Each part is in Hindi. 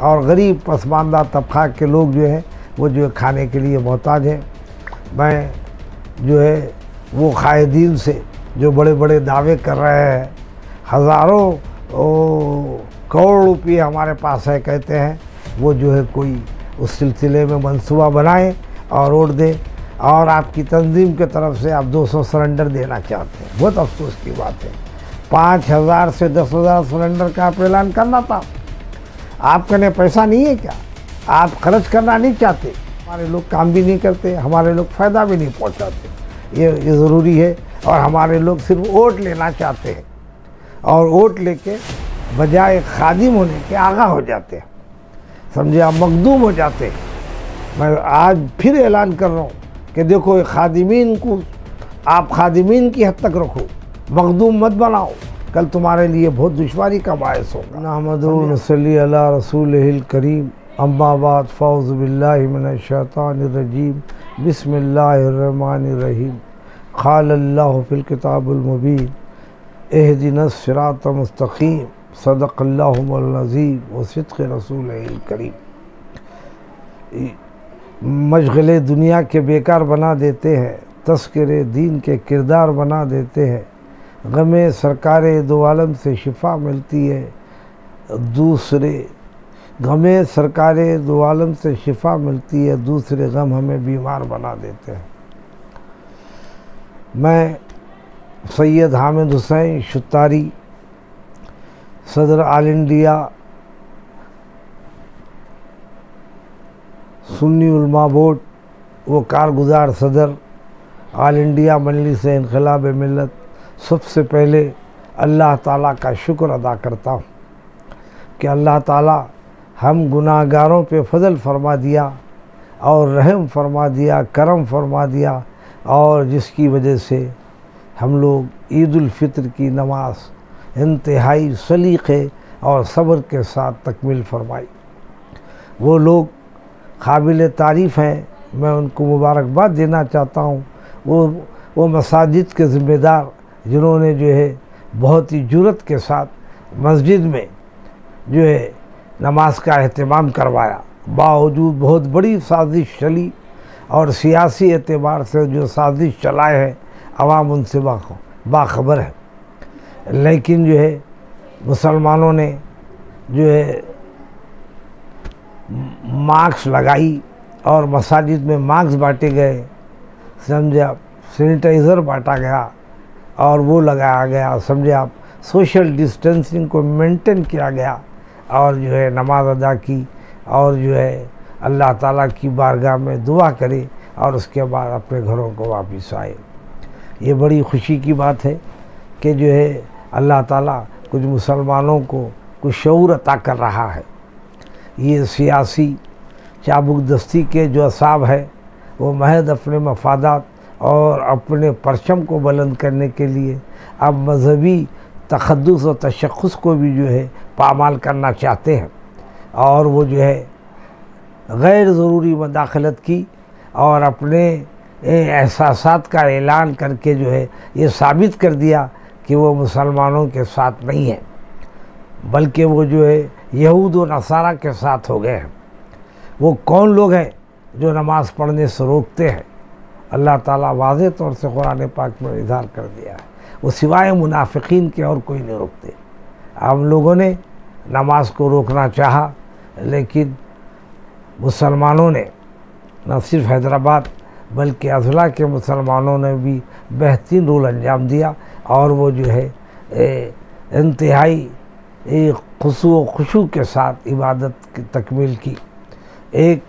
और गरीब पसमानदा तबका के लोग जो है, वो जो है खाने के लिए मोहताज हैं। मैं जो है, वो कायदीन से जो बड़े बड़े दावे कर रहे हैं, हज़ारों करोड़ रुपये हमारे पास है, कहते हैं, वो जो है कोई उस सिलसिले में मंसूबा बनाएँ और वोट दें। और आपकी तंजीम के तरफ़ से आप 200 सिलेंडर देना चाहते हैं। बहुत अफसोस की बात है। पाँच हज़ार से दस हज़ार सिलेंडर का आप ऐलान करना था। आपके लिए पैसा नहीं है क्या? आप खर्च करना नहीं चाहते। हमारे लोग काम भी नहीं करते, हमारे लोग फ़ायदा भी नहीं पहुंचाते। ये ये ज़रूरी है और हमारे लोग सिर्फ़ वोट लेना चाहते हैं और वोट लेके बजाय खादिम होने के आगा हो जाते हैं। समझे, आप मखदूम हो जाते हैं। मैं आज फिर ऐलान कर रहा हूँ कि देखो खादिमीन को, आप खादिमीन की हद तक रखो। मखदूम मत बनाओ। कल तुम्हारे लिए बहुत दुश्वारी का बायस होगा। नहमद रसूल करीम। अम्माबाद फ़ौज़बिल्लिमिनशैतानरजीम बिसमीम खाल अल्लाह फ़िल किताबुलमुबीन एहदिन सिरात मुस्तकीम। सदक़ल्लाज़ीम व सिद्क़ रसूल करीम। मशगले दुनिया के बेकार बना देते हैं। तस्करे दीन के किरदार बना देते हैं। गमे सरकार दो आलम से शिफा मिलती है, दूसरे गमे सरकार दो आलम से शिफा मिलती है, दूसरे गम हमें बीमार बना देते हैं। मैं सैयद हामिद हुसैन शुतारी, सदर आल इंडिया, सुन्नी उलमा बोर्ड वो कारगुजार सदर, आल इंडिया मंडली से इनकलाब मिलत सबसे पहले अल्लाह ताला का शुक्र अदा करता हूँ कि अल्लाह ताला हम गुनाहगारों पे फजल फरमा दिया और रहम फरमा दिया, करम फरमा दिया और जिसकी वजह से हम लोग ईद फितर की नमाज़, इंतहाई सलीक़े और सब्र के साथ तकमील फरमाई। वो लोग काबिल तारीफ़ हैं, मैं उनको मुबारकबाद देना चाहता हूँ। वो वो मसाजिद के ज़िम्मेदार जिन्होंने जो है बहुत ही जुरत के साथ मस्जिद में जो है नमाज़ का अहतमाम करवाया। बावजूद बहुत बड़ी साजिश चली और सियासी एतबार से जो साजिश चलाए हैं आवाम उनसे बाखबर है। लेकिन जो है मुसलमानों ने जो है मार्क्स लगाई और मसाजिद में मार्क्स बांटे गए। समझा सैनिटाइज़र बांटा गया। और वो लगाया गया, समझे आप? सोशल डिस्टेंसिंग को मेंटेन किया गया और जो है नमाज़ अदा की और जो है अल्लाह ताला की बारगाह में दुआ करे और उसके बाद अपने घरों को वापस आए। ये बड़ी खुशी की बात है कि जो है अल्लाह ताला कुछ मुसलमानों को कुछ शूर अता कर रहा है। ये सियासी चाबुक दस्ती के जो असाब है, वो महज अपने मफादात और अपने परचम को बुलंद करने के लिए अब मजहबी तखदस और तशख़स को भी जो है पामाल करना चाहते हैं और वो जो है गैर ज़रूरी मदाखलत की और अपने एहसास का ऐलान करके जो है ये साबित कर दिया कि वो मुसलमानों के साथ नहीं है, बल्कि वो जो है यहूद व नसारा के साथ हो गए हैं। वो कौन लोग हैं जो नमाज़ पढ़ने से रोकते हैं? अल्लाह ताला वाज तौर से कुरान पाक में इजहार कर दिया है। वो सिवाय मुनाफिकीन के और कोई नहीं रोकते। हम लोगों ने नमाज़ को रोकना चाहा, लेकिन मुसलमानों ने, न सिर्फ़ हैदराबाद, बल्कि अजला के मुसलमानों ने भी बेहतरीन रोल अंजाम दिया और वो जो है इंतहाई खुशू खुशू के साथ इबादत की तकमील की। एक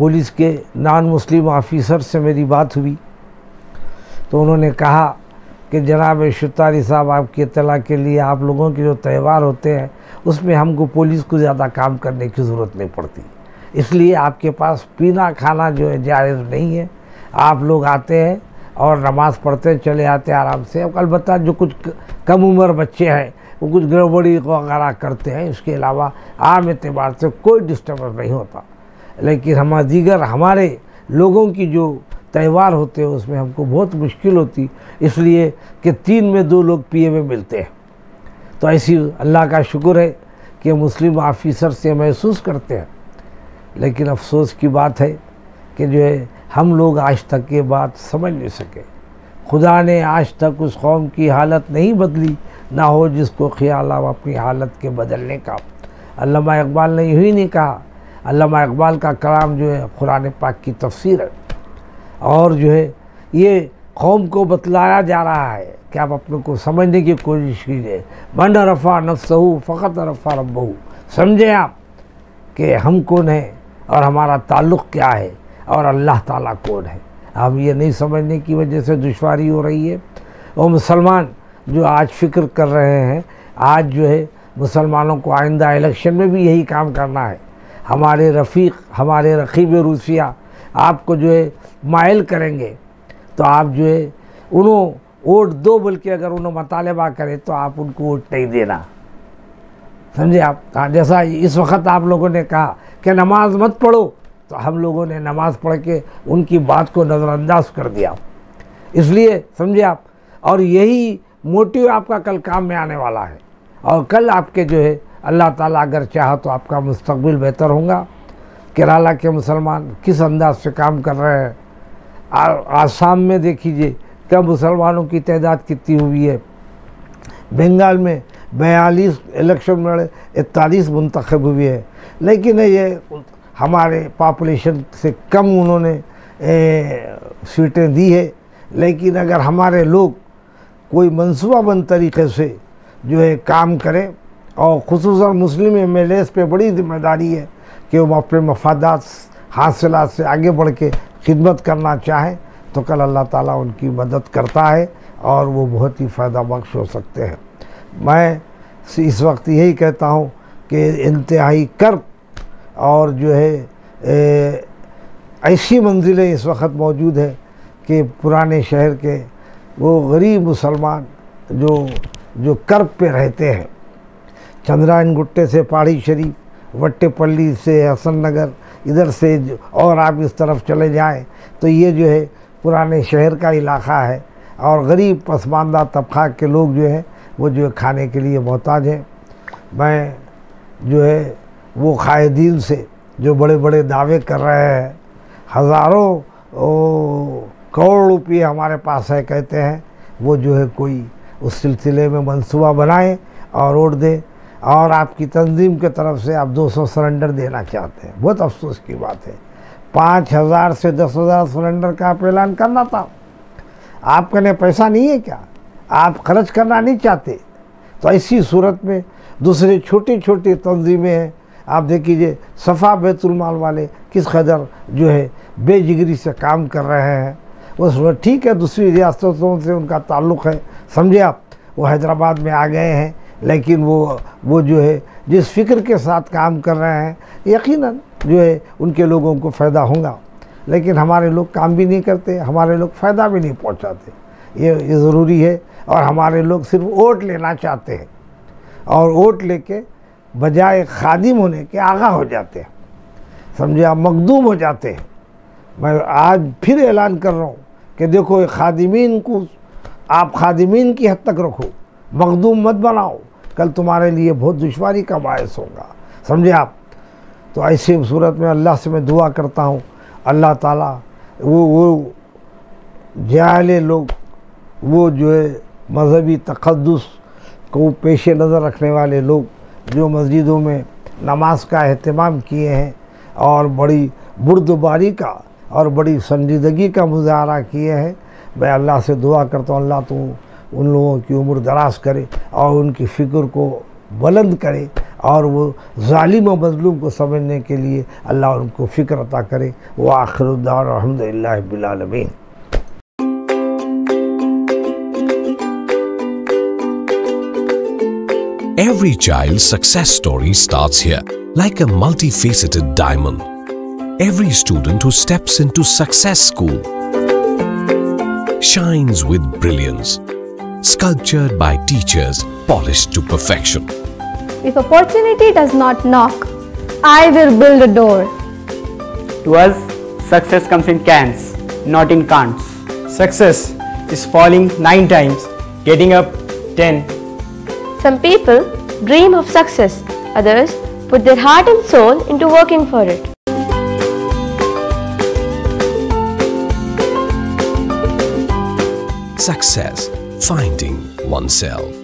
पुलिस के नॉन मुस्लिम ऑफिसर से मेरी बात हुई। तो उन्होंने कहा कि जनाब शुतारी साहब, आपकी इतला के लिए आप लोगों के जो त्यौहार होते हैं, उसमें हमको पुलिस को ज़्यादा काम करने की ज़रूरत नहीं पड़ती। इसलिए आपके पास पीना खाना जो है जायज़ नहीं है। आप लोग आते हैं और नमाज़ पढ़ते चले आते आराम से। अब अलबत् जो कुछ कम उम्र बच्चे हैं, वो कुछ गड़बड़ी वगैरह करते हैं, इसके अलावा आम एतबार से कोई डिस्टर्बेंस नहीं होता। लेकिन हम दीगर हमारे लोगों की जो त्यौहार होते हैं, उसमें हमको बहुत मुश्किल होती। इसलिए कि तीन में दो लोग पिए में मिलते हैं। तो ऐसी अल्लाह का शुक्र है कि मुस्लिम ऑफिसर से महसूस करते हैं। लेकिन अफसोस की बात है कि जो है, हम लोग आज तक ये बात समझ नहीं सके। खुदा ने आज तक उस कौम की हालत नहीं बदली, ना हो जिसको ख्याल अपनी हालत के बदलने का। अल्लामा इकबाल ने यही नहीं कहा अल्लामा इकबाल का कलाम जो है, कुरान पाक की तफसीर है। और जो है, ये कौम को बतलाया जा रहा है कि आप अपने को समझने की कोशिश कीजिए। मन रफ़ा नफसहू फ़कत रफ़ा रबहू समझें आप कि हम कौन हैं और हमारा ताल्लुक़ क्या है और अल्लाह ताला कौन है। हम ये नहीं समझने की वजह से दुशारी हो रही है। और मुसलमान, जो आज फ़िक्र कर रहे हैं, आज जो है, मुसलमानों को आइंदा इलेक्शन में भी यही काम करना है। हमारे रफ़ीक हमारे रकीब रूसिया आपको जो है मायल करेंगे। तो आप जो है उन्हों वोट दो बल्कि अगर उन्हें मतालबा करें तो आप उनको वोट नहीं देना। समझे आप? हाँ, जैसा इस वक्त आप लोगों ने कहा कि नमाज़ मत पढ़ो तो हम लोगों ने नमाज़ पढ़ के उनकी बात को नज़रअंदाज कर दिया। इसलिए समझे आप? और यही मोटिव आपका कल काम में आने वाला है। और कल आपके जो है अल्लाह ताला अगर चाह तो आपका मुस्तबिल बेहतर होगा। केरला के मुसलमान किस अंदाज से काम कर रहे हैं? आसाम में देखिए कब मुसलमानों की तादाद कितनी हुई है। बंगाल में बयालीस इलेक्शन में इकतालीस मंतखब हुए हैं। लेकिन ये हमारे पॉपुलेशन से कम उन्होंने सीटें दी है। लेकिन अगर हमारे लोग कोई मनसूबाबंद तरीके से जो है काम करें और खसूस मुस्लिम एम एल एस पे बड़ी ज़िम्मेदारी है कि वो अपने मफादात हासिल से आगे बढ़ के खिदमत करना चाहें तो कल अल्लाह ताला उनकी मदद करता है और वो बहुत ही फ़ायदा बख्श हो सकते हैं। मैं इस वक्त यही कहता हूँ कि इंतहाई कर्ब और जो है ऐसी मंजिलें इस वक्त मौजूद है कि पुराने शहर के वो गरीब मुसलमान जो जो कर्ब पे रहते हैं। चंद्रायन गुट्टे से पहाड़ी शरीफ, वट्टेपल्ली से हसन नगर, इधर से और आप इस तरफ़ चले जाएँ तो ये जो है पुराने शहर का इलाका है। और गरीब पसमानदा तबका के लोग जो है, वो जो है खाने के लिए मोहताज हैं। मैं जो है वो कायदीन से जो बड़े बड़े दावे कर रहे हैं, हज़ारों करोड़ रुपये हमारे पास है, कहते हैं, वो जो है कोई उस सिलसिले में मंसूबा बनाएँ और वोट दें। और आपकी तंजीम के तरफ़ से आप 200 सिलेंडर देना चाहते हैं। बहुत अफसोस की बात है। पाँच हज़ार से दस हज़ार सिलेंडर का आप ऐलान करना था। आपके लिए पैसा नहीं है क्या? आप खर्च करना नहीं चाहते। तो ऐसी सूरत में दूसरे छोटी छोटी तंजीमें हैं। आप देख लीजिए सफ़ा बैतुलमाल वाले किस कदर जो है बेजिगरी से काम कर रहे हैं। वो ठीक है, दूसरी रियासतों से उनका ताल्लुक़ है। समझे आप, वो हैदराबाद में आ गए हैं। लेकिन वो वो जो है, जिस फ़िक्र के साथ काम कर रहे हैं, यकीनन जो है, उनके लोगों को फ़ायदा होगा। लेकिन हमारे लोग काम भी नहीं करते, हमारे लोग फ़ायदा भी नहीं पहुंचाते। ये ये ज़रूरी है, और हमारे लोग सिर्फ़ वोट लेना चाहते हैं। और वोट लेके बजाय खादिम होने के आगा हो जाते हैं। समझे, आप मखदूम हो जाते हैं। मैं आज फिर ऐलान कर रहा हूँ कि देखो खादिमीन को, आप खादिमीन की हद तक रखो। मखदूम मत बनाओ। कल तुम्हारे लिए बहुत दुशारी का बायस होगा। समझे आप? तो ऐसी सूरत में अल्लाह से मैं दुआ करता हूँ। अल्लाह ताला वो वो जाले लोग, वो जो है मजहबी तकदस को पेश नज़र रखने वाले लोग जो मस्जिदों में नमाज़ का अहतमाम किए हैं और बड़ी बुरदबारी का और बड़ी संजीदगी का मुजाहरा किए हैं, मैं अल्लाह से दुआ करता हूँ। अल्लाह तो उन लोगों की उम्र दराज करे और उनकी फ़िक्र को बुलंद करे और वो ालिम व मजलूम को समझने के लिए अल्लाह उनको फ़िक्र अता करे वो आखिरदार अलहमदिल्लाबीन Every child's success story starts here, like a multifaceted diamond. Every student who steps into Success School shines with brilliance sculptured by teachers polished to perfection. If opportunity does not knock, I will build a door. To us, success comes in cans, not in can'ts. Success is falling nine times, getting up ten. Some people dream of success Others put their heart and soul into working for it. Success, finding oneself.